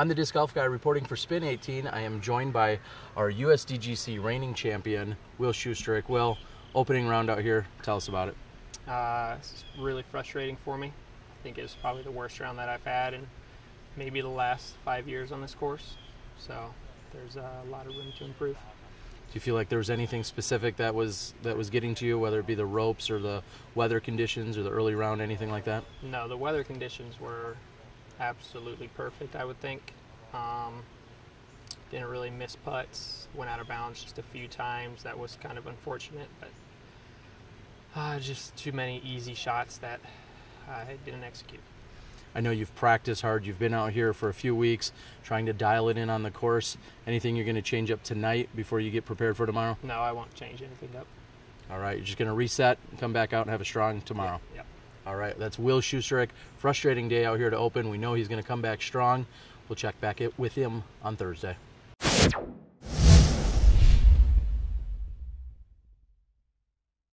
I'm the disc golf guy reporting for Spin 18. I am joined by our USDGC reigning champion, Will Schusterick. Will, opening round out here. Tell us about it. Uh, it's really frustrating for me. I think it's probably the worst round that I've had in maybe the last five years on this course. So there's a lot of room to improve. Do you feel like there was anything specific that was that was getting to you, whether it be the ropes or the weather conditions or the early round, anything like that? No, the weather conditions were absolutely perfect. I would think. Um, didn't really miss putts. Went out of bounds just a few times. That was kind of unfortunate, but uh, just too many easy shots that I didn't execute. I know you've practiced hard. You've been out here for a few weeks trying to dial it in on the course. Anything you're going to change up tonight before you get prepared for tomorrow? No, I won't change anything up. All right, you're just going to reset, come back out, and have a strong tomorrow. Yep. All right, that's Will Schusterick. Frustrating day out here to open. We know he's going to come back strong. We'll check back it with him on Thursday.